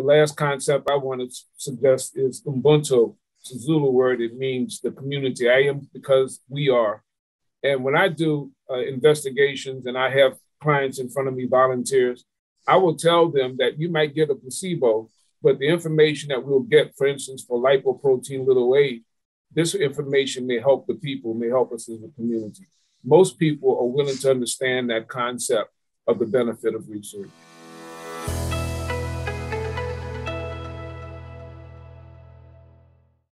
the last concept I want to suggest is Ubuntu. It's a Zulu word. It means the community. I am because we are. And when I do uh, investigations and I have clients in front of me, volunteers, I will tell them that you might get a placebo, but the information that we'll get, for instance, for lipoprotein little a, this information may help the people, may help us as a community. Most people are willing to understand that concept of the benefit of research.